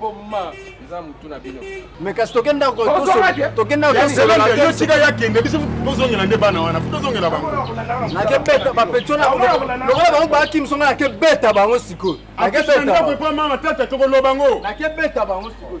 boma eza mutu na bino mais kasi tokenda tokenda tosololayosika ya kende biso tozongela nde bana wana fo tozongela bango nake beta bapetio lokola bango baaki misonga nake beta bango sikoyo nake beta epa mama tata tokoloba bango nake beta bango sikoyo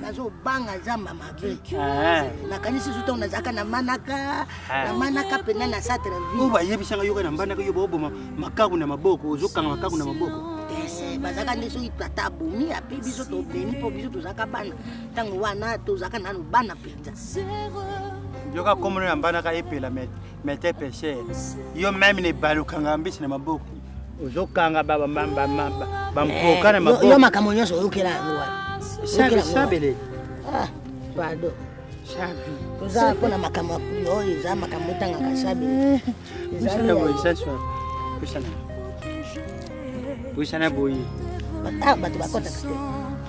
nazobanga zamba mabe ah. nakanisi su ntango nazalaka na manaka ah. na manaka mpena na satre vie bayebisaka yoka na mbanaka yo baoboma makaku na maboko ozokanga makaku na maboko eh, bazalaka nde soki tata abomi ape biso tobeni mpo biso tozalaka bana ntango wana tozalaka nano bana mpenza yoka komono ya mbanaka epela mete mais t'es péché yo même ne balukanga mbisi na maboko ozokanga bampoka na maboko yo makambo nyonso oyokela yango wana sabele ah, pardon toza mpona makambo oyo eza makambo otangaka sabele pusana boye bato bakotaka te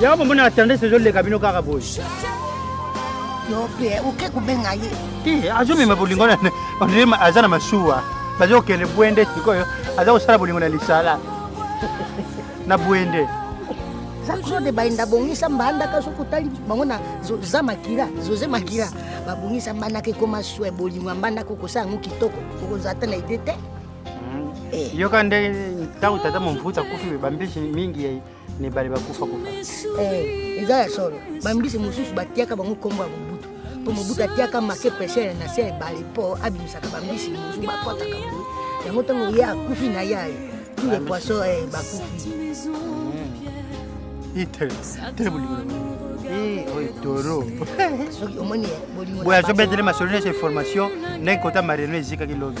yango bomona tendance ezoleka bino kaka boye yo mpe oke kobenga ye te eh, azomema bolingo aza na masuwa baza kokende bwende sikoyo aza kosala bolingo na lisala na bwende za claude bayenda bongisa mbandaka soki otali bango na za makila zoze makila babongisa mbandaka ekoma swe bolingo ya mbandaka okosala yango kitoko okozala ata na ide te Eh. yoka nde ntango tata momvuta akufi bambisi mingi ya mibale bakufa kufa eh, eza ya solo bambisi mosusu batiaka bango nkombo ya mobutu mpo mobutu atiaka make pesere na se ya ebale mpo abimisaka bambisi mosusu bakɔtaka boye yango ntango ye akufi na yaye tous les poissons eh, bakufi hmm. itele tele bolingo oyo toro boye azobetele masolo nyonso information ndenge kota marino ezikaki lobi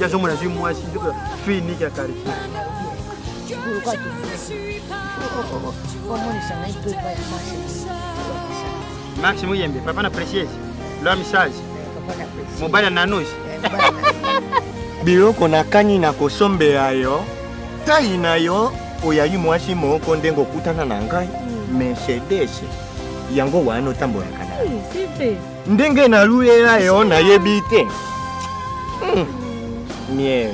ya zongo na zwi mwasi nzoka fini ya karite max muyembe papa na précieuse l'homme sage mobali ya nanos biloko nakani na kosombela yo tai na yo oyali mwasi moko ndenge okutana na ngai mercedes yango wana otambolakanaa ndenge nalulela yo nayebi te hmm. mie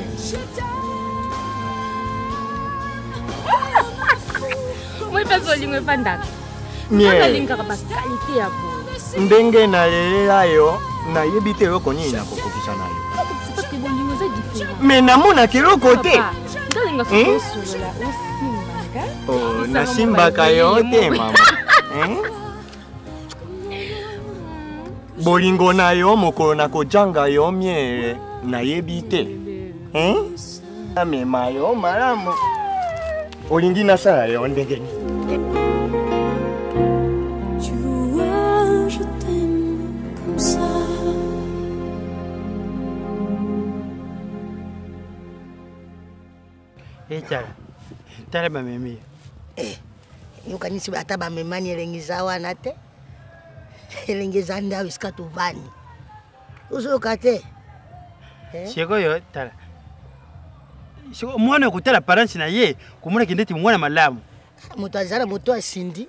moi mpe zolingo efandaka alingaka bakalite ya bo ndenge nalelela yo nayebi te eloko nini nakokokisa na yo me namonaka eloko te hmm? oh, nasimbaka yo te mama hmm? bolingo na yo mokolo na kojanga yo mie nayebi te hmm? amema yo malamu olingi nasala yo ndenge nini e tala tala bamemi ye eh, yokanisi ata bamemani elengi eza wana te elengi eza nde awa esika tovandi ozoyoka te eh? sikoyo tala siko mwana kotala parence na ye komonaki ndeti mwana malamu moto azala moto asindi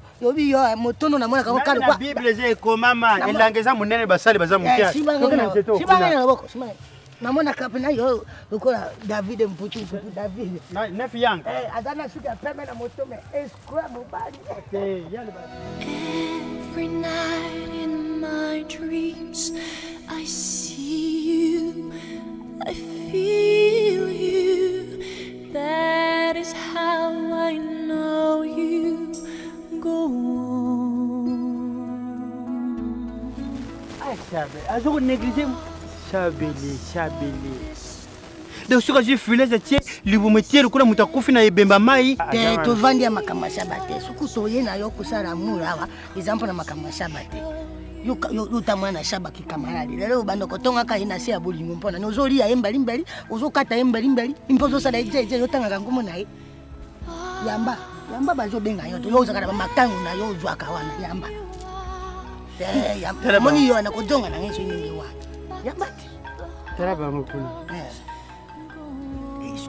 lobi yo eh, motondo namonaka yango kaka lokwa bible eza ekomama elanga eza monene basali baza mokeaoboko eh, namonaka mpena yo lokola david mputu mputu david nef yang eh, aza na suki ya pembe na moto me escroit mobali Every night in my dreams, I see you, I feel you. That is how I know you go on. Ah, Chabe, azo négliger Chabele, Chabele. Donc soki azwi filese tie libumu etie lokola moto akufi na ebemba mai te tovandi ya makambo ya shaba te soki toye na yo kosala mura awa eza mpo na makambo ya shaba te yotambwa na shaba kikamarade lelo obanda kotongaka ye na se ya bolingo mpo nani ozolia ye mbalimbali ozokata ye mbalimbali mpe ozosala ye jeje yotangaka nkombo na ye yamba yamba bazobenga yo to yo ozalaka na bamakango na yo ozwaka wana yamba eh, omoni yo wana kojonga na ngai soki ndenge wana yamba te tala bango kuna eh.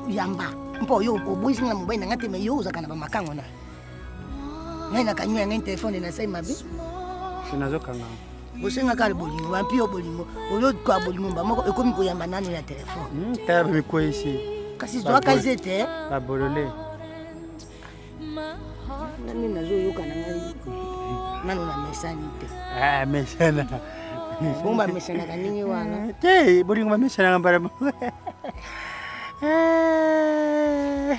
yamba mpo yo obwisinga na mobali na ngai te me yo ozalaka na bamakango na yo ngai nakangi yangai telefone nasali mabe nazokanga bosengaka ali bolingo bampi yo bolingo olioka bolingo mba moko ekomi koyamba nano ya telefone hmm, tala bamikoyisi kasi zwaka zete eh? babolole nani nazoyoka na ngai nano na mesani te ah, mesana bongo bamesanaka ndenge wana eh, te bolingo bamesanaka mbala eh.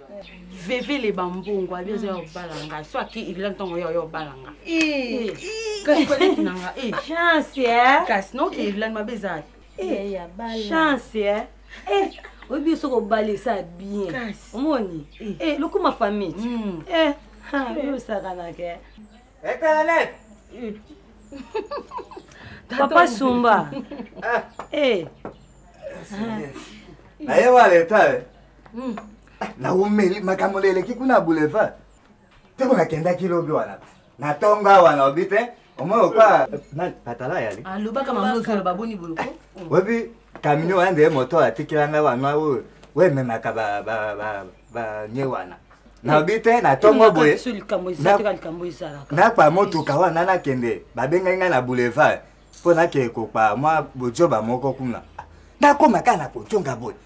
vevele bambongo abi oza obala ngai so aki irila ntongo yo oyo obala nga kasi koleki na nga chance kasi noki irilani mabe ezali chance oyebi yo soki obalisa bien omoni lokuma famille yosakanake epelalete papa sumba naye waleta hmm. naumeli makambo leleki kuna boulevard teko nakendaki lobi wana na ntongo awa na obi te omoi okwa patala yali alobaka mama ozoloba boni boloko obi kamino wana nde moto atikela ngai wana oyo wememaka banye wana naobi te na ntongo boye nakwa motuka wana nakende babengai ngai na boulevard mpo nakee kokwa mwa bojoba moko kuna nakoma kaka na kotonga boye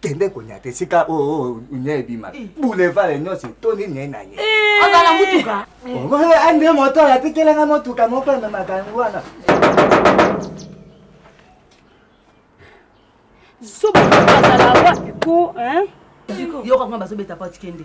kende konyata esika oyo unia ebima boulevard nyonso etoni nie na ye ozala motuka ande moto atikelanga motuka moko ememaka yango wana zoba azala wapi ko yokakuna bazobeta pati kende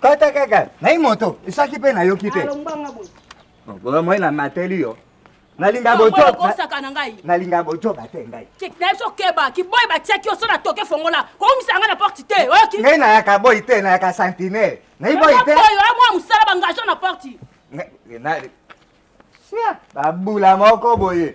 kota kaka ngai moto esaki mpe nayoki mpe bomoi na mateli yo nalinga botokosaka na ngai nalinga botoka te ngai na biso keba kiboyi batiaki yo so na toke fongola koumisa ngai na porte te oyoki ngai nayaka boyi te nayaka sentinele nai boyi te oyo amwa mosala bangagea na porte babula moko boye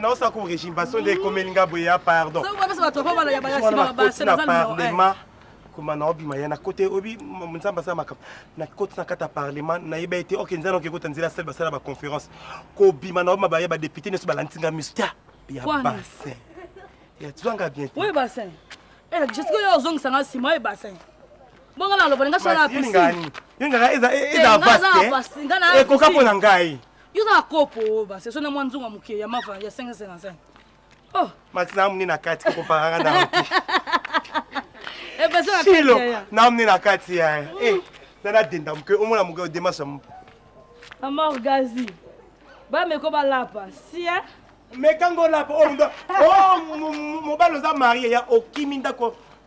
naosa ko régime baso nde ekomeli nga boye ya pardon parlement koma na obima ya na kote obi nzambe asala makambo na koti na kati ya parlement nayeba ete ok nzambe oke kota nzela sale basala baconférence kobima na obima baye badepute nyonso balandi nga misu ta ya bassin ya zwanga bien te bassin ela jesiko yo ozongisa nga nsima ye bassin bonga na loba linga sala na piscine yo ngaka eza vaste ekoka mpo na ngai yo kaka kopo oh, basi so na mwa nzunga moke ya mava ya 555 oh max namoni na kati koparanga na silo eh, namoni na kati ya eh, eh, nana denda moke omona moke odemasa mo amor gazi bameko balapa sia mekango olapa oh, mobali oza marie ya okimi ndako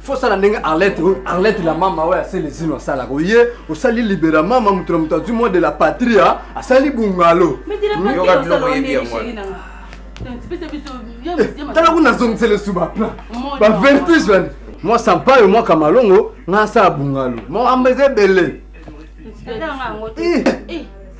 faut sala ndenge arlette oyo arlette la mama oyo asele zino asalaka oye osali libera mama moto na moto azwi mwa de la patria asali bungalo yoka biloko oyebi yango wana tala kuna azongisela esu baplan bavertige wana mwa sampayo mwa kamalongo ngasala bungalo mwa amba eza ebele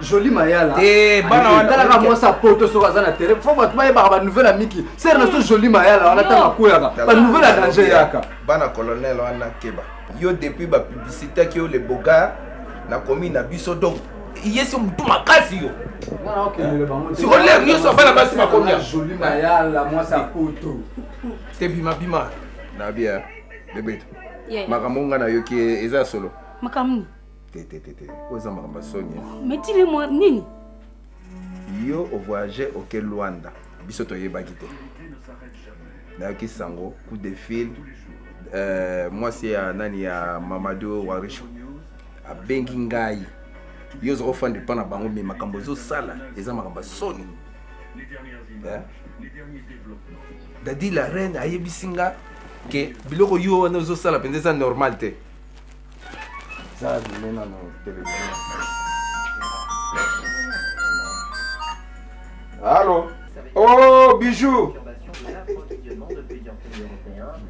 Jolie Mayala. Eh, bana wana talaka mwasi ya poto soki aza na terrain. Faut bato bayebaka ba nouvelle ya Miki. Sere na so Jolie Mayala wana tanga koyaka. Ba nouvelle ya danger yaka. Bana colonel wana keba. Yo depuis ba publicité ki yo le boga na commune na biso donc ye si motu makasi yo sikolere nyonso bana basi bakomia te bima bima na bia bebeta makambo nga nayoki eza solo makambo te te te te oyo eza makambo ya soni metile mwa nini yo ovoyage oke luanda biso toyebaki te nayoki sango coup de fil euh, mwasi ya nani ya mamado warisho abengi ngai yo oza kofanda epa na bango me makambo ezosala eza makambo ya soni eh? dadi la reine ayebisi nga ke biloko yo wana ozosala mpenza eza normal te Zala bino na no television. Allô Oh, bijou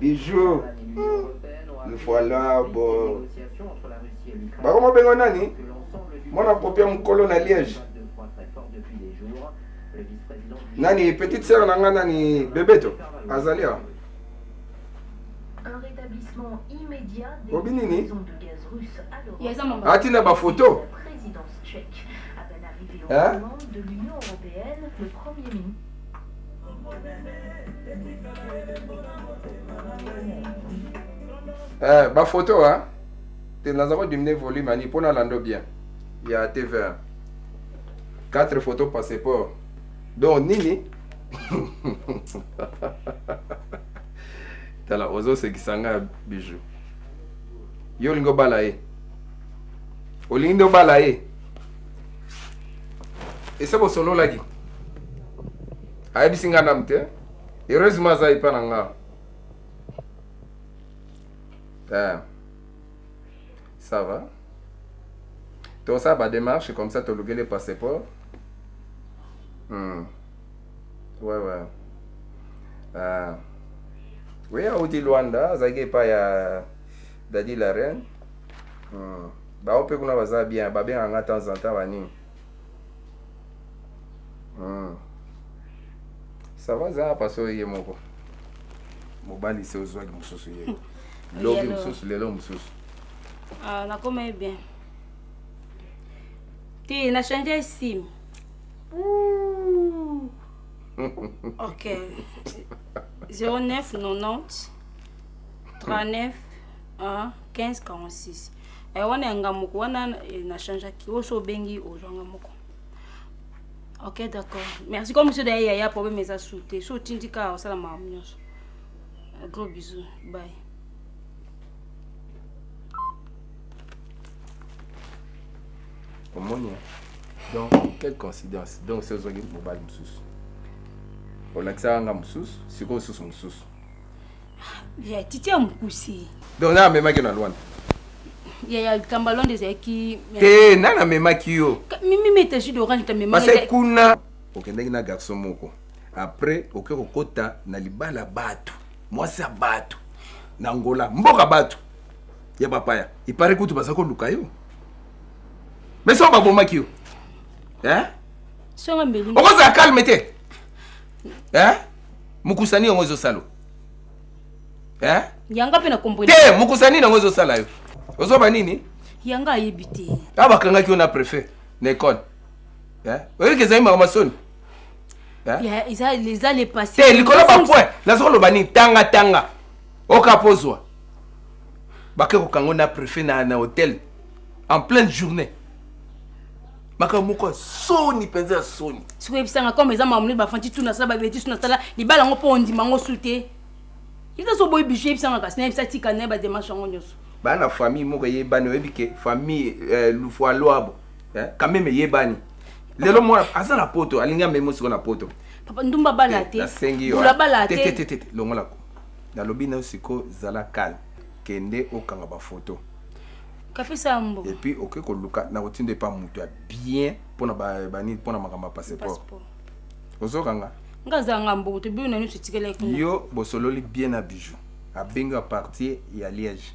Bijou Il faut là, bon. Bakoma bengo nani Mwana popia mokolo na Liège. Nani petite sœur na nga nani Bebeto azali awa. obi nini atina bafoto eh, bafoto a te naza kodimine volume ani mpo nalando bien ya tv4 photo passeport donc nini tala ozosekisa ngai bijou yo olingi obala ye olingi nde obala ye ese bosololaki ayebisi ngai ndam te heureusement aza epa na ngai eh. ça va tosala bademarche comme ça tolukele passeport hmm. ouais, ouais. Uh, oui auti luanda azalaki epai ya dadi la reine hmm. bango mpe kuna baza bien babengaka nga temps en temps banini hmm. ça va zaa paso ye moko mobali se ozwaki mosusu ye lobi mosusu lelo mosusu Ah, nakoma ye bien te na change esime ok 09 90 39 1 15 46 eh, wana ya nga moko wana eh, na changeaki oyo so obengi ozwa nga moko ok d'accord merci comme so daye yaya problème eza su te so otindi kaka osala makambo nyonso gros bisous bye omoni donc quelle coïncidence donc se ozwaki mobali mosusu olakisaka nga mosusu sikoyo osusu mosusu ya titi ya mokusi donc na amemaki na lwanda ya likambo alonda ezalaki te nani amemaki yo mimi etagi d'orange tamemapase kuna okendaki na garçon moko après oke kokota na libala bato mwasi ya bato na ngola mboka bato ya bapaya ipare kutu baza koluka yo me soko babomaki yo eh? okozala kalme te eh? mokusani yango ezosalo eh? yanga mpe nakomprete mokusani yango ezosala yo ozoba nini yanga ayebi te a ah, bakangaki yo na prefet na ekole oyoki ezali makambo masoni eza le passé te likolo bapoint naza koloba nini tanga tanga okapa ozwa bake kokango na préfet na, na hôtel en pleine journée makambo moko ya soni mpenza ya soni soki oyebisanga comme eza mamoni bafandi tu nasala babeti su nasala libala yango mpo ondima yango su te eza so boyi bisu yebisanga kasi nayebisa tika naye bademarche yango nyonso bana famille moko eyebani oyebi ke famille eh, lufualoabo eh, quand même eyebani lelo mwana aza na poto alingi amemi mosiko na poto papa ndumba bala eh, te nasengi yo ah. bala te te te te longola ko nalobi na yo siko zala calme kende okanga bafoto kapesa mbo et puis oke koluka na kotinda epa moto ya bien mpona bani mpona makambo ya passeport ozokanga nga azanga mbogo te bino na nyonso etikela yo bosololi bien na bijou abengi apartier ya liège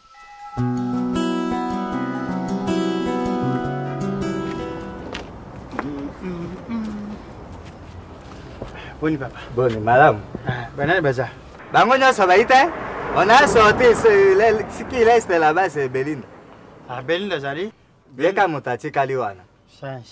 boni papa boni malamu ah, banani baza bango nyonso bayi te on a sorti ce qui laisse là-bas c'est belinda ah belinda azali yeka moto atikali wana change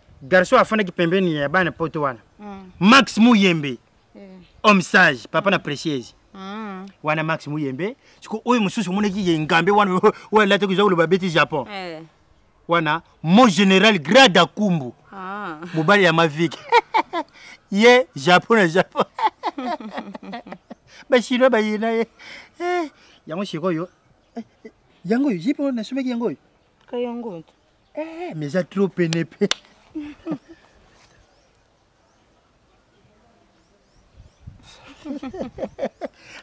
garçon afandaki pembeni ya bana poto wana mm. max muyembe eh. homme sage papa na précieuse mm. wana max muyembe siko oyo mosusu omonaki ye ngambe wana oyo alataki oza koloba beti japon eh. wana mon général grade akumbu ah. mobali ya mavike ye japon na japon bachinois bayina ye eh. yango sikoyo eh, eh, yango oyo jipe oyo nasomeki yango oyo ka yango Eh, mais eza trop pene pe.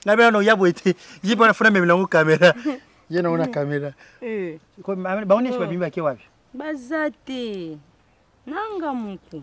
na bena noya boye te ye mpe wana fona amemela yango kamera ye nango na kamera eh. bango nyonso oh. babimi bake wapi baza te nanga moko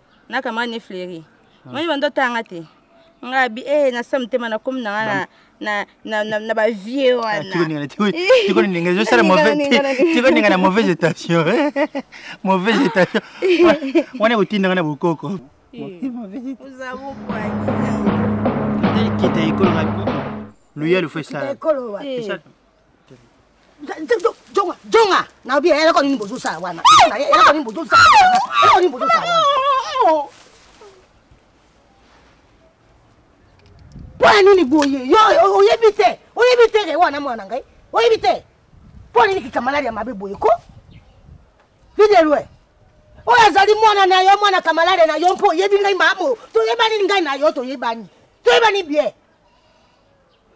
na kama ne fleri hmm. moni bando tanga te nga bi eh na sam tema na kom na na na na na, na ba vieux ah, wana tiko ninga tiko tiko ninga je sala mauvais tiko ninga na mauvaise étation eh. mauvaise étation wana ko tinda na bokoko oza bokwaki kita ikolo ngapi luya lufesa ikolo wa jonga jonga na bi eloko nini bozosala wana eloko nini bozosala eloko nini bozosala wana mpo na nini boye yo oyebi te oyebi te ke wana mwana ngai oyebi te mpo nini kikamalari ya mabe boye ko videlue oyo azali mwana na yo mwana kamalare na yo mpo oyebi ngai maamo toyebani ngai na yo toyebani toyebani bie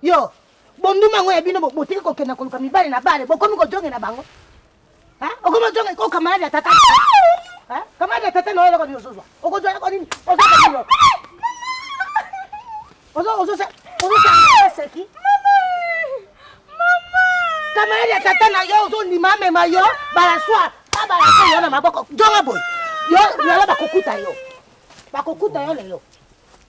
Yo, bonduma yango ya bino botiki kokenda koluka mibale na bale, bokomi kojonge na bango. Ha? Okomi ojonge ko kamarade ya tata. Ha? Kamarade ya tata na oyo eloko nini ozozwa? Okozwa eloko nini? Ozo ka nini? Ozo ozo se ozo se seki. Kamarade ya tata na yo ozo ndima mema yo bala soir. Ah bala soir yo na maboko. Jonga boy. Yo yala bakokuta yo. Bakokuta yo lelo.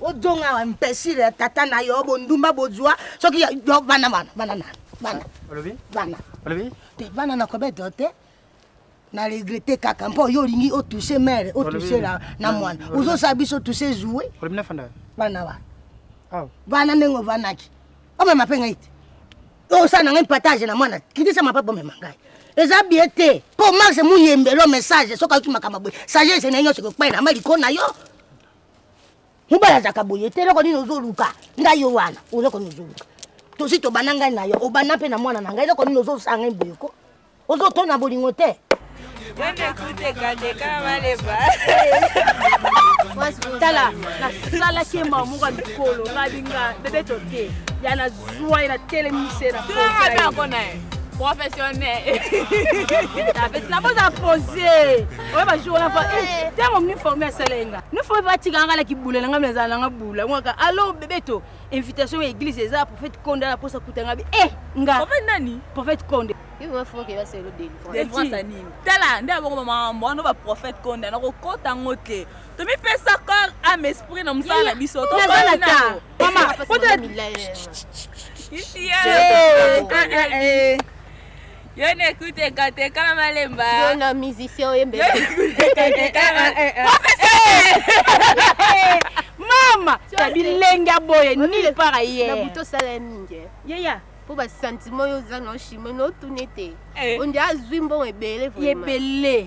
ojonga wa imbecile ya tata na yo bondumba bozwa soki yo bana bana bana na bana olobi bana olobi te bana na kobeto te na regrete kaka mpo yo olingi otouche mere otouche na mwana ozosala biso touche joue bana bana bana ndenge ovanaki omema mpe ngai te osala na ngai partage na mwana kitisa mapa bomema ngai eza bie te mpo marse muyembelo message soki ayoki makambo boye sagese na ye nyonso ekokpai na ma likolo na yo mobali azalaka boye te eloko nini ozoluka ngai yo wana eloko nini ozoluka tosi tobanda ngai na yo obanda mpe na mwana na ngai eloko nini ozosala ngai boye ko ozotona bolingo te tala nasalaki ye mama moko ya mikolo ngabinga bebe toke ya nazwa ye natelemise na professionnel nabozala pose oyo bajour wana fa ntango eh, mniforme asala ye nga niforme fa atikaka nga na kibula na nga mezala na nga bula ngaka alo bebeto invitation ya église eza prophète konde ala mposa kuta nga bi e eh, nga prophète nani prophète konde tala nde abongo mamambo wana baprophète konde ana kokota ngo te tomipesa corps ame esprit na mosala na biso tokotala Yo n'écoute quand t'es quand malemba. Yo na musicien oye mbele. Mama, ta bilenge aboye ni para ye. Na buto sala mingi. Eh. Yaya. mpo basentiment oyo oza na oshime na otuni ete eh. ondi azwi mbongo ebele ebele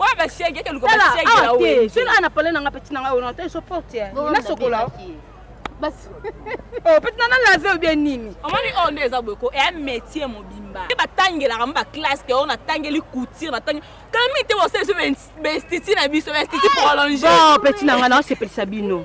oyo bashege eke luka bashege ya wenze soki ana pale na nga peti na nga ona ta so porte na sokola oh, peti na na lave ou bien nini omoni oyo oh, nde eza boye ko eya métier mobimba te batangelaka mo baklasse te oyo oh, natangeli couture natangi kala mingi te bosali so bainstiti na biso bainstiti prolonge peti na nga naosepelisa bino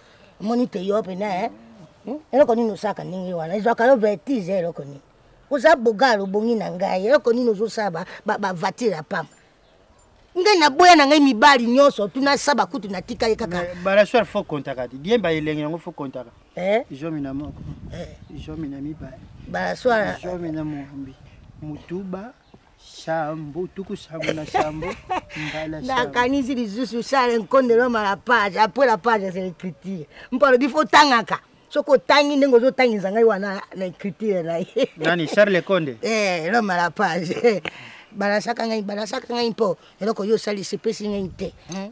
omoni te yo pene eh? hmm? eloko nini osaka ndenge wana ezwaka yo vertise eloko nini oza bogalo obongi na ngai eloko nini ozosala bavatire ya pamba ngai naboya na ngai mibali nyonso tuna saba kutu natika ye kaka baraswar fo kontaka te bien baelengi yango fo kontaka eh? zomi na moko eh. zomi na mibale baraswar zomi na moambi motuba shambo tuku shambo na shambo mbala nakanisi lisusu charle nkonde loma la page après la page c'est l'écriture mpo alobi fo otangaka soki otangi ndenge ozotangisa ngai wana na écriture na ye nani charle konde eh, loma la page balasaka ngai balasaka ngai mpo eloko yo osalisi epesi ngai te hmm?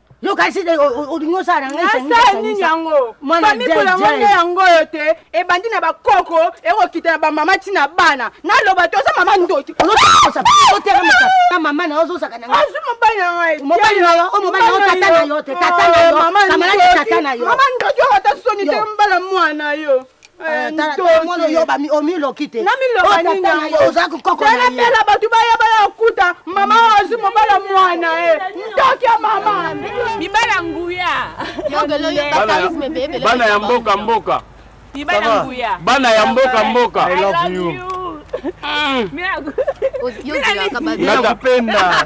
yo kasi olingi osala na ngai nini yango famikolo yango nde yango oyo te ebandi na bakoko ekokita na bamama ti na bana naloba te oza mama ndoki na mama na yo ozosaka na ngai mobali na ngai mobali na yo o mobali na yo tata na yo te tata na yo kamalaki tata na yo mama ndoki oyo ata soni te mbala mwana yo Eh, ozakokonaepela bato bayebala okuta mama ozwi mobala mwana e eh. ntoki ya mama mibala nguya bana ya mboka mboka mibala nguya bana ya mboka mboka I love you. nakupenda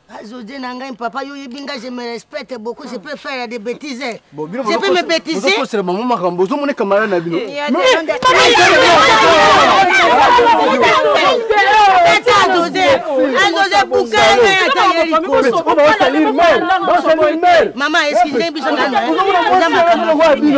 Azodie na ngai papa yo yebi ngai je me respecte beaucoup je peux faire des bêtises. Eh. Bon, bino je peux me bêtiser. Vous pensez la maman makambo zo mona camarade na bino. Maman, excusez-moi, je suis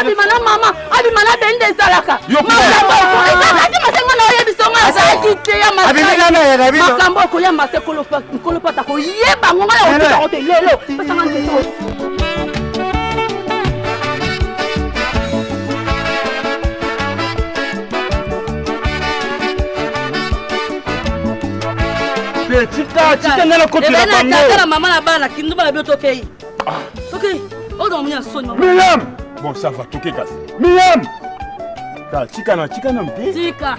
abima na mama abima na bende ezalaka ezalaki masengo na oyebi songo azalaki te ya makambo okoya mase nkolopata koyeba ngonga ya otote lelo tikendela kopila bangotata na mama na bana kinduba na bio tokei ah. tokei oza momoni ya soni miam bon ça va toke kasi miam tika na tika na mpe tika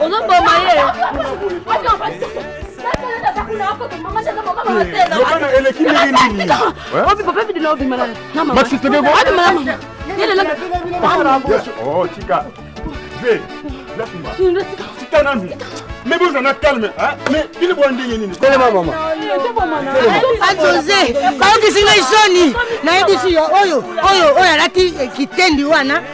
ozoboma ye eleki ndenge nini tika nanu me boza na calme me bino bwa ndenge nini telema mama jose bayokisi ngai soni nayebisi yo oyo oyo oyo alati kitendi wana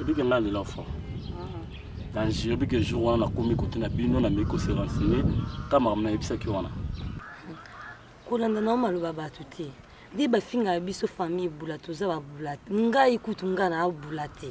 ebike ngai lela fort dange ebike jour wana nakomi kote na bino nameki kose renseigne ta makambo nayebisaki wana kolanda nao maloba bato te nde bafingaka biso famille ebula toza babula te ngai kutu ngai naabula te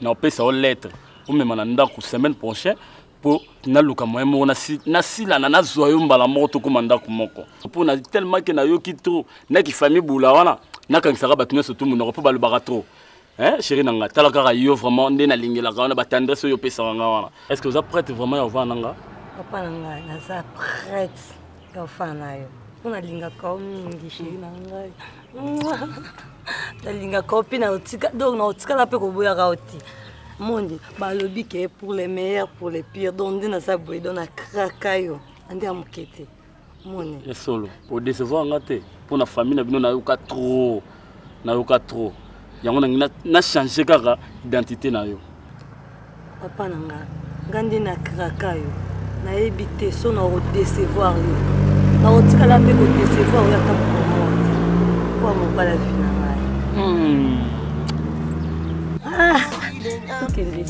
na opesa yo lettre omema na ndako semaine prochaine mpo naluka moyen moko nasilana nazwa yo mbala moko tokóma ndako moko mpo na tellement ke nayoki trop na kifamille bula wana nakangisaka bato nyonso tu monoko mpo balobaka trop Hein, chérie nanga tala kaka yo vraiment nde nalingelaka wana batendresse oyo opesaka nga wana est ce que oza prête vraiment ya ovana nanga papa na ngai naza prête ya ofana na yo mpo nalingaka yo mingi chérie na ngai nalingaka opi na otika donc na otikala mpe koboyaka oti monde balobi ke pour le meilleur pour le pire donc nde naza boye donc na kraka yo ande ya moke te moni ya solo odecevoir nga te mpo na famille na bino nayoka trop nayoka trop yango nangi na change kaka identité na yo papa na nga nga nde na kraka yo nayebi te so na odecevoir yo na otikala mpe kodecevoir yo ata mokomoko mpo ya mobala vi na ngai hmm. ah, tokende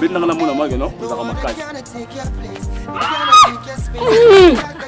bendanga na mona mage no ezaka makasi ah!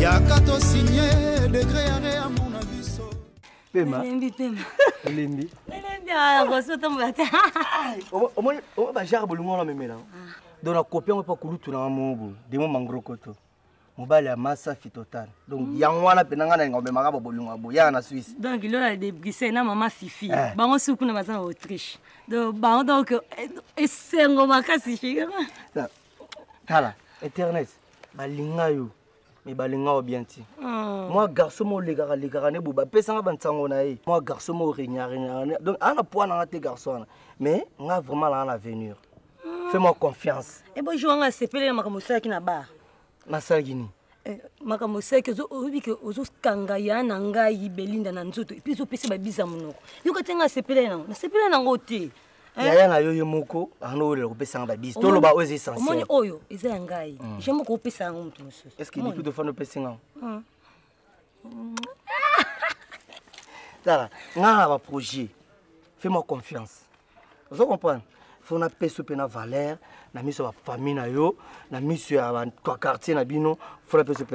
yaka to signe degre ya rea mona biso pema elembi pema elembi elembi akosi otambola te omoni bajare bolingo wana memela ah. donc na kopi yango mpa kulutu na mamobo demo mangrokoto mobali ya masa fitotal donc mm. yango wana mpe nanga nalinga omemaka babolingo ya boyaka na swisse donc lola de bruxelles na mama fifi eh. bango suku na baza na autriche donc bango donc eh, esengo makasi tala internet balinga yo me balinga yo bien ti hmm. mwa garçon mo olekaka lekaka ne bo bapesanga bansango na ye mwa garçon mo orenyarenyaka donc aa na poids nanga te garçon wana mais nga vraiment nanga na avenir hmm. fais moi confiance e eh, bojour anga asepeli na makambo osalaki na bar nasalaki nini eh, makambo osalaki oyebi ke ozokanga ya na ngai belinda na nzoto epuis ozopesa babisa monoko yoka te nga asepeli nango nasepeli nango te Eh? yaya na yo ye moko ano oyo kopesa nga babisi toloba oyo eza essentielomoni oyo eza ya ngai hmm. je moko opesa yango moto mosusu estce depuis dofani opesi nga hmm. tala nga na baprojet fais moi confiance ozo comprendre fo napesa mpe na valeur na miso ya bafamille na yo na miso ya bato ya quartier na bino fo napesa mpe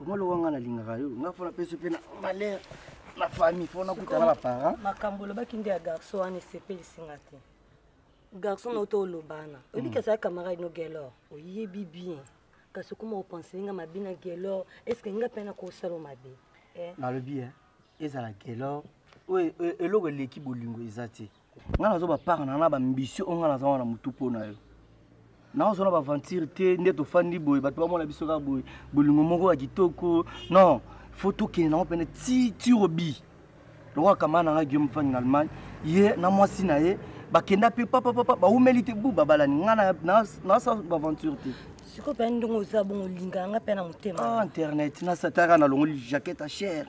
omolo wanga nalingaka yo nga fona peso mpe na malheur na famille fo nakutana na parent makambo olobaki nde ya garçon wana esepelisi nga te garçon nao to olobana oyebi kasi ya camarade no gelor oyebi bien kasi okoma opensele nga mabe na gelor est ce que nga mpe nakosala mabe eh? nalobi e ezala gelor oyo e, eloko eleki bolingo eza te nga nazo ba part na na ba ambition onga naza wana mutu po na yo naozona ba aventure te nde tofandi boye bato bamona biso kaka boye bolingo moko ya kitoko non fo tokende nango pene ti ti obi lokola kama na nga guillaume fani na allemagne ye na mwasi na ye bakenda mpe papapapa baumeli te bu babalani nga nasa baaventure te sikoyo mpe ndenge oza bongo olingaka nga mpe na motema ah, internet nasataka nalongoli jaquette ya chere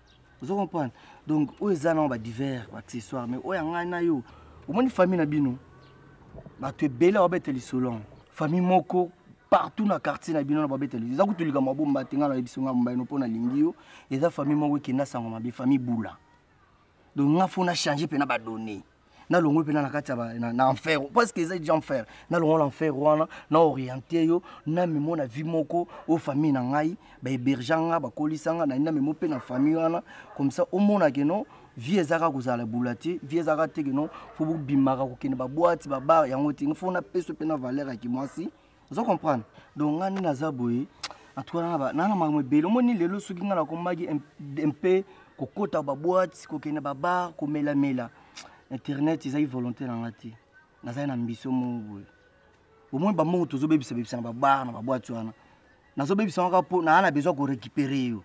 ozo comprendre donc oyo eza nao badivers baaccessoire mais oyo ya ngai na yo omoni famille na bino bato ebele babeta lisolo famille moko partout na quartier na bino na babeta lisolo eza kutu likambo abomba te ngai nayebisi ngai mombaino mpo nalingi yo eza famille moko ekenda sango mabe famille bula donc ngai fo na change mpe na badonnee na longo pena na kati na, na enfer parce que eza jean fer na longo na enfer wana na orienté yo na mimo na vie moko o famille na ngai ba héberge nga ba kolisa nga na na mimo pe na famille wana comme ça au mona que non vie ezaka kozala bula te vie ezaka te que non faut bobimaka kokende ba boîte ba bar yango te faut na peso pe na valeur ya kimwasi ozo comprendre donc nga nde naza boye en tout cas nana makambo ebele omoni lelo soki nga nakomaki un peu kokota baboite kokende babar komelamela internet ezali volonté na nga te nazali na mbiso moko boye omoni bambongo tozobebisa bebisa na babar na baboite wana nazobebisa ngo kaka mpo naa na besoin korécupere yo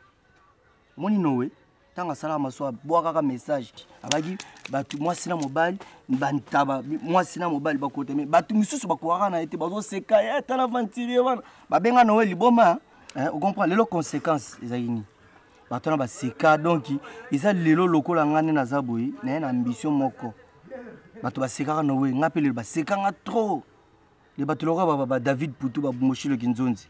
moni nowe ntango asalaka masuwa abwakaka message abaki bato mwasi na mobali bantaba mwasi na mobali bakota me bato mosusu bakokaka na ye te bazoseka ye ata na venturier wana babenga nowe liboma eh, ocomprend lelo conséquence ezalaki nini bato wana baseka donk eza lelo lokola ngai nde naza boye naye na ambition moko bato basekaka nowe ngai mpe lelo basekanga trop le bato lokola ba, ba, ba david putu babumoshilo kinzonzi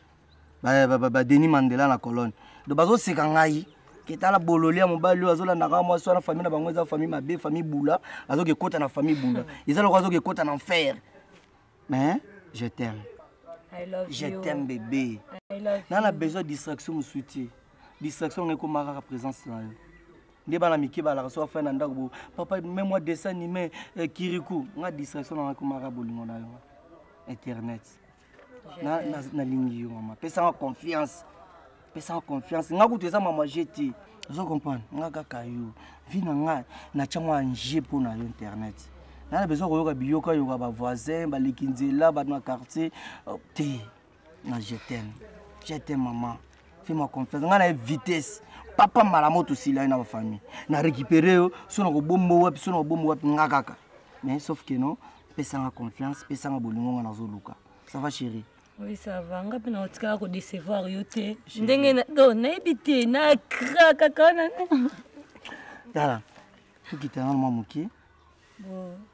badeni mandela na colonne do bazoseka ngai ketala bololi ya mobali oyo azolandaka mwasi wana famille na bango eza famille mabe famille bula azoki ekota na famille bula eza lokola azoki ekota na enfer mais je t'aime je t'aime bebe naa na besoin distraction mosusu te distraction ngai ekomaka kaka présence na yo nde bana mike balaka so afai na ndako bo papa me mwa dessin anime eh, kiriku nga distraction nanga komaka bolingo na yo internet nalingi yo mama pesanga confiance pesanga confiance nga kutu eza mama je te ozo comprendre nga kaka yo vi na nga natyango ange mpo na yo internet nana besoin koyoka biyokayoka bavoisin baleki nzela bato na quartier oh, te na je t'aime je t'aime maman fais ma confiance ngai na ye vitesse papa mbala moto osila ye na bafamille na récupéré yo so na kobombo wapi so na kobombo wapi nga kaka mais sauf que non pesanga confiance pesanga bolingo nga nazoluka ça va chérie Oui, ça va. Nga pe na otikala ko décevoir yo te. Ndenge na do na ebite na kraka kana. Tala. Tukitana mwa moke. Bon.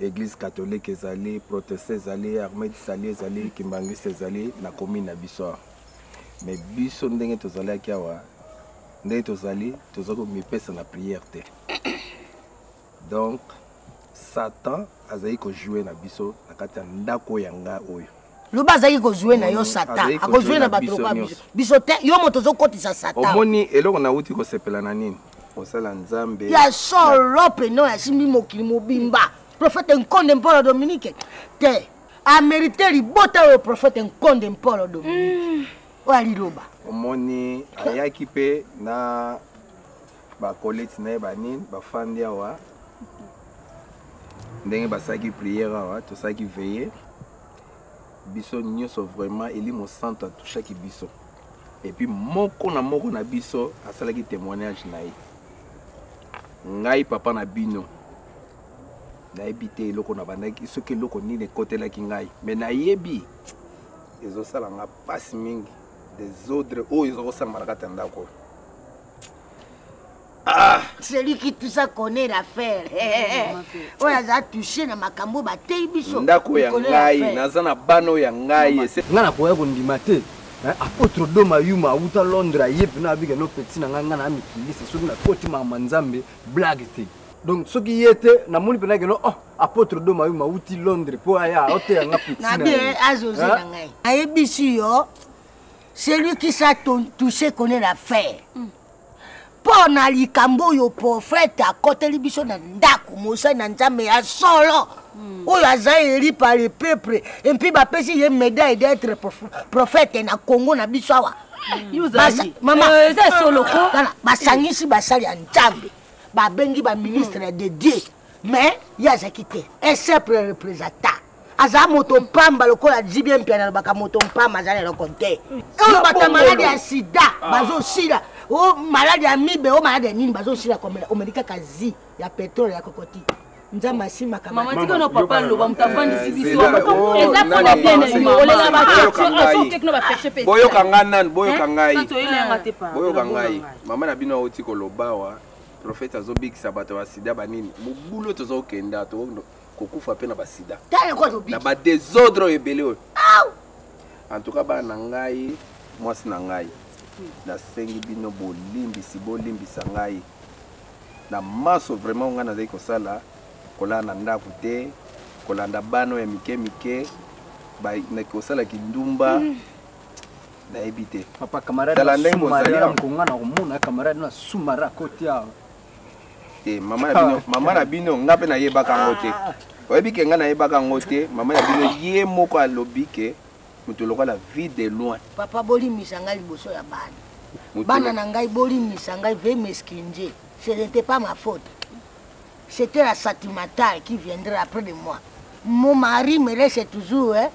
église catholique ezali proteste ezali armée sali ezali kimbangiste ezali na commune na biso awa me biso ndenge tozalaki awa ndenge tozali toza komipesa na prière te donc satan azali kojoue na biso na kati ya ndako oyo ya ngai oyo loba azalaki kozue na yo satan akozue na bato lokola biso te yo moto ozokotisa satan omoni eloko nauti kosepela na nini kosala nzambe ya solo peno yasimbi mokili mobimba profete nkonde mpolo dominike te amerite libota oyo profete nkonde mpolo dominike mm. oyo aliloba omoni ayaki mpe na bakoleti na ye banini bafandi awa ndenge basalaki priere awa tosalaki veye biso nyonso vraiment elimo santo atouchaki biso et puis moko na moko na biso asalaki témoignage na ye ngai papa na bino nayebi te eloko nabandaki soki eloko nini ekotelaki ngai me nayebi ezosala nga mpasi mingi desordre oyo ezokosangama na kati ya ndako oyo Ah. celui qui tout ça connaît l'affaire oyo aza touche na makambo bateyi biso ndako ya ngai naza na bana oyo ya ngai ngai nakoya kondima te eh, apôtre doma yuma awuta londres aye mpena abika no peti na ngai ngai na mikilisi soki nakoti mama nzambe blague te donc soki ye te namoni mpena keno oh apôtre doma yuma awuti londres mpo aya oteya nga petinaayebisi yo celui qui sa touche connaît l'affaire mm. mpo na likambo oyo profete akoteli biso na ndako mosali na nzambe ya solo hmm. oyo aza eli par le peuple empi bapesi ye medaille d'être profete na congo na biso awa basangisi basali ya nzambe babengi baministre de dieu mais ye azalaki te eseple representa aza moto mpamba lokola jibie mpiana alobaka moto mpamba aza na eloko te oyo bata maladi ya sida ah. bazosila o oh, maladi ya mibe o oh, maladi ya nini bazosila komela omeli kaka zi ya petrole ya kokoti nzambe asimaka mama tika na papa aloba moto afandisi biso eza mpona bie na yo olela basotekno bapeche pe boyoka ngai nani boyoka ngai boyoka ngai mama na bino auti kolobawa prophète azobikisa bato ya sida banini mobulu toza kokenda kokufa mpe na basida na badesordre oyo ebele oyo en tout cas bana na ngai mwasi na ngai nasengi bino bolimbisi bolimbisa ngai na maso vraiment ngai nazali kosala kolala na ndako te kolanda bana ya mike mike nakosala kindumba mm. nayebi te papa camarade tala ndenge ozali na konga na komona camarade na sumara koti awa te mama na bino ah. mama na bino nga mpe nayebaka yango te ah. oyebi ke nga nayebaka yango te mama na bino ye moko alobi ke moto lokola vie de loin papa bolimisa ngai liboso ya bana bana na ngai bolimisa ngai ve meskinje ce n'était pas ma faute c'était la satimatal qui viendrait après de moi mon mari me laisse toujours hein?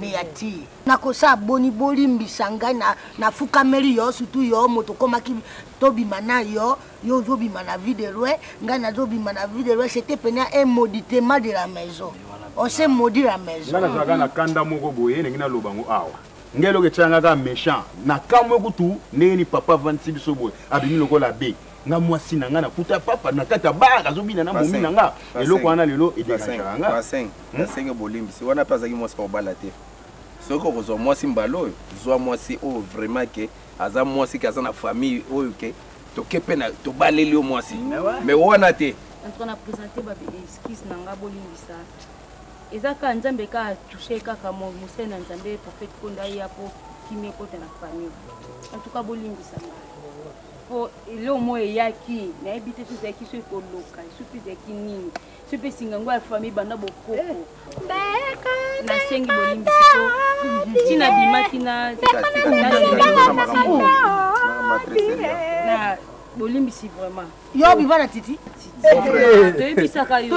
me ya ti nakosala boni bolimbisa ngai nafukameli na yo sutu yo moto okomaki tobima na yo yo ozobima na vie de loi ngai nazobima na vie de loi c'était pena un moditement de la maison on se maudit la maison ngai nazalaka na kanda moko boye elingi naloba yango awa ngai eloko etyangaka méchant na kamwe kutu ndenge ni papa avandisi biso boye abimi lokola be nga mwasi na nga nakuta papa na kati ya bar azobina na momi na nga eloko wana lelo ederanjaka nga basenge basenge hmm? bolimbisi wana mpe azalaki mwasi bakobala te soki okozwa mwasi mbala oyo zwa mwasi oyo vraiment ke aza mwasi ke aza na famille oyo ke toke mpe na tobaleli yo mwasi me wana te antoka na présente babe excuse na nga bolimbisa eza kaka nzambe kaka touche kaka mosali na nzambe prophète konda ye ya po kimia ekota na famille antoka bolimbisa ngai po eloko moko eyaki nayebi te soki ezalaki soki koloka soki ezalaki nini soki mpe esinga yango ya famille banda bokoko nasengi bolimbisi po ntina bimaki na bolimbisi vraiment yo biba na titi toyebisaka yo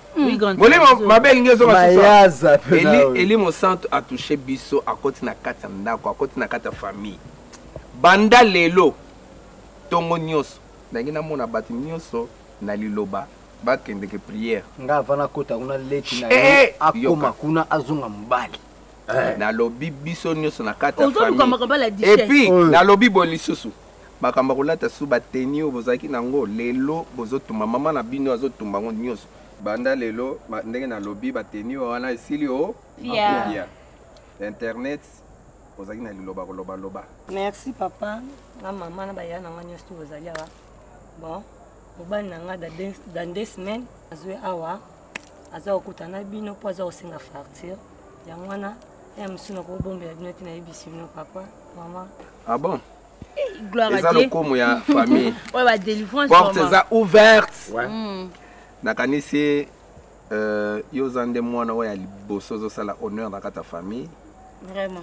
Hmm. molimo mabe elingi ezonga susaelimo santu atouche biso akoti na kati ya ndako akoti na kati ya famille banda lelo ntongo nyonso ndenge namona bato nyonso na liloba bakendeke priere nga ava nakota kuna leki na ye akoma kuna azonga mobali eh. nalobi biso nyonso na kati ya famille epuis nalobi boye lisusu Makambo ya kolata sur ba tenue oyo bozalaki na yango lelo bozo tumba maman na bino azo tumba yango nioso banda lelo ndenge na lobi ba tenue wana esili o ya internet ozalaki na liloba koloba loba merci papa na maman na ba yana wana nioso bozali awa bon mobali na nga dans deux semaines azwi awa aza kokuta na bino mpo aza kosenga farture yango wana ya mosusu nakobombela bino te nayebisi bino papa mama ah bon eza lokomo ya famille porte eza ouverte hmm. nakanisi euh, yo oza nde mwana oyo ya liboso ozosala honneur na kati ya famille Vraiment.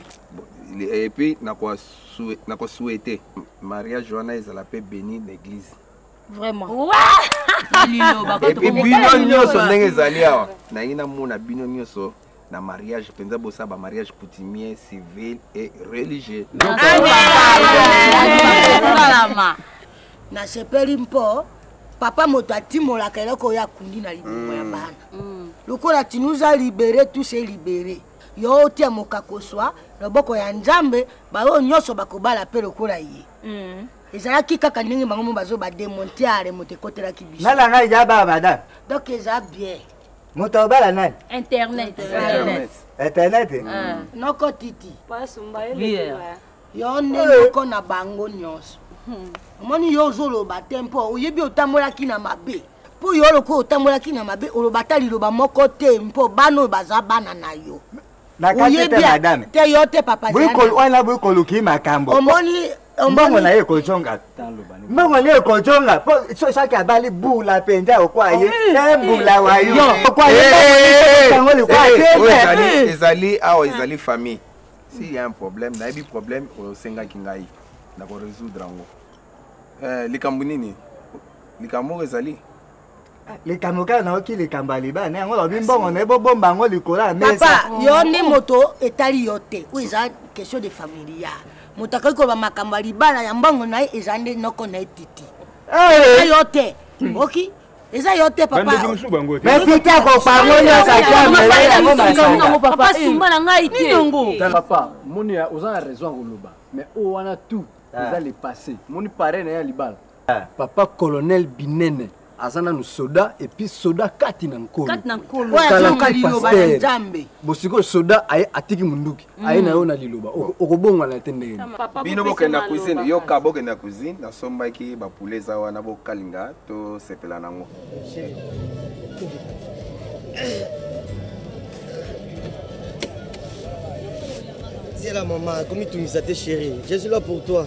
Et puis, nako souhaité mariage wana ezala pe béni l'église. Vraiment. Et puis bino nyoso ndenge ezali awa. Na ina mona bino nyoso na mariage mpenza bosala ba mariage coutumier civil et religieux nasepeli mpo papa moto atimolaka eloko oyo akundi na libongo ya mm. bana mm. lokola tinuza libere tuse libere yo otia mokakoswa loboko ya nzambe baoyo nyonso bakobala mpe lokola ye mm. ezalaki kaka ndenge bango mo bazo bademonte aremo te ekotelaki biso nalanga eza babada donc eza bien moto abala nani internet internet eh? ah. noko titi yo nde noko na bango nyonso hmm. omoni yo ozoloba te mpo oyebi otambolaki na mabe mpo yo lokola otambolaki na mabe oloba ata liloba moko te mpo bana oyo baza bana na yo oyebi te yo te papa wana boyekoluki makambo omoni mbongo na ye ekojonga mbongo na ye ekojonga po soki abali bula mpenza okwa ye e mbula wa yo okwa ye yango likwa te ezali awa ezali famille si ya un problème nayebi problème osengaki ngai nakoresoudre yango eh, likambo nini likambo oyo ezali likambo kaka nayoki likambo ya libala na yango lobi mbongo na ye bobomba yango likolo ya mesa papa oh. yo nde moto etali yo te oyo eza question de familia moto akoki koloba makambo ya libala ya mbongo na ye eza nde noko na ye titi eh. yo te hmm. oki eza yo te papamesite akopango nyonso akameleyangomasumba na ngai tepapa moni oza na raison ya koloba mais oyo wana tout ah. eza le passé moni pare na ye ya libala Eh. papa colonel binene aza nanu soda epuis soda kati na nkolobosikoo soda aye atiki munduki mm. aye na yo na liloba okobongwana te ndenge bino bokenda cuisine yoka bokenda cuisine nasombaki bapule eza wana bokalinga tosepela nango zela mama komitungisa te chéri je suis là pour toi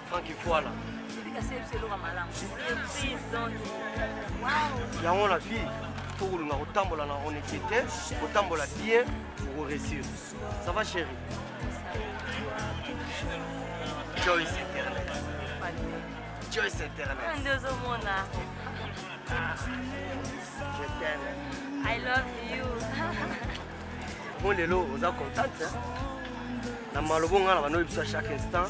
Francky Fuala. yango na vie tokolunga kotambola na honete te kotambola bien okoresir ça va chéri joyce internet joyce internet nde ozomona je t'aime i love you mo lelo oza contente na malobo ngai na bana oyebisa chaque instant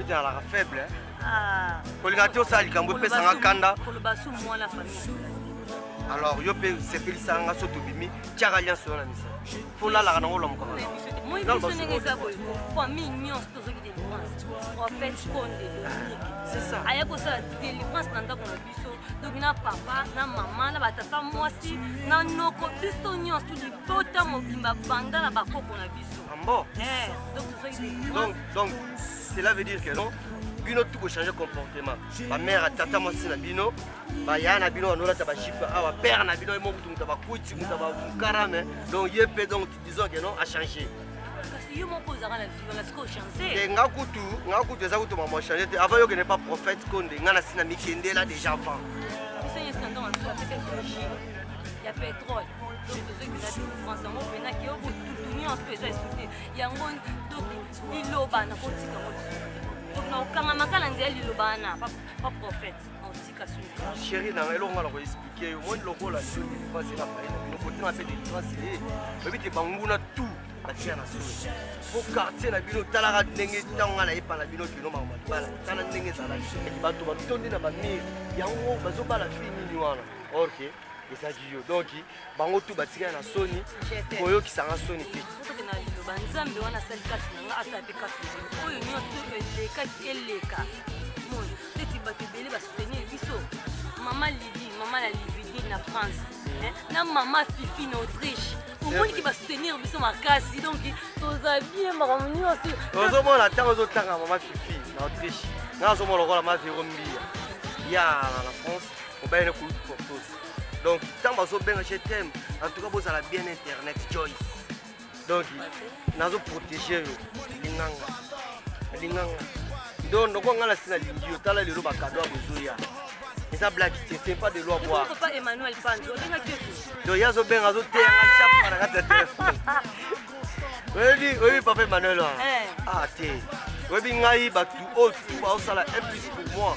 ozalaka faible ah. koleka te osala likambo epesanga kanda alors yo mpe sepelisaka nga so tobimi tiaka alliance oyo na misa mpo olalaka nango olamuka aya kosala délivrance na ndako na biso donc na papa na mama na batata mwasi na noko biso nyonso libota mobimba banda na bakoko na biso Ambo. Eh, donc vous Donc donc cela veut dire que non bino tout changer comportement. Ma mère tata moi c'est la bino. Ba ya na bino anola ta ba chipe awa père na bino mo kutu mutaba kuiti mutaba mukarame. Donc ye pe donc disons que non a changer. yo moko ozalaka na viva na sikoyo chanse eh, nga kutu nga kutu eza kutu mama change te avant yokende pa prophète konde nga nasi na mikendela déjà avant ya pétrole chéri nanga eloko nga na koexplike yo moni lokola soni mpasi na pai na bino kote na mpe detrase ye oyebi te banguna tout batia na solo po quartier na bino talaka ndenge ntango nga nayepa na bino kino makambo mabala tala ndenge ezalaki bato batondi na bamire yango bazobala fini nini wana orke ezalaki yo donc bango tu batikala na soni koyokisa nga soni te koloba nzambe wana asali kati na nga asala mpe kati na yo oyo nyonso elekaki eleka moi teti bato ebele basoutenir biso mama lidi mama na libidi na france na mama fifi na autriche omoniki basoutenir biso makasi donc toza bien makambo nyonso ozomona ntango ozotanga mama fifi na autriche nga azomona lokola maviro mbiya ya na france obayele kulutu portos donc ntango bazobenga je teme en tout cas bozala bien internet joyce donc nazo protege yo linganga linganga donc ndoko ngai nasi nalingi yo tala lelo bakado ya bozoya eza blague te c'est pas de loi boire donc ye azobenga azoteyanga chapa na kati ya telefone oyebi oyebi papa emmanuel wana eh. ah te oyebi ngai bato oyo tout baosala un plus pour moi